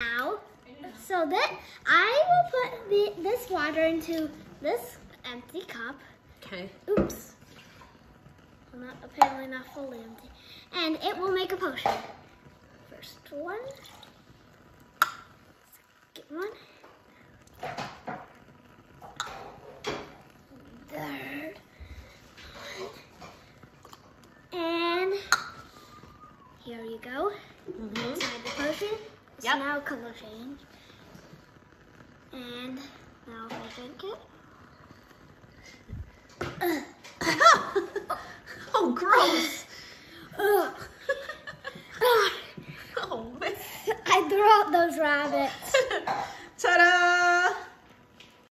Now, so that I will put the, this water into this empty cup. Okay. Oops. Well, not apparently not fully empty. And it will make a potion. First one. Second one. Third one. And here you go. Mm-hmm. Inside the potion. Yep. Now color change. And now I think it. oh, gross. oh, man. I threw out those rabbits.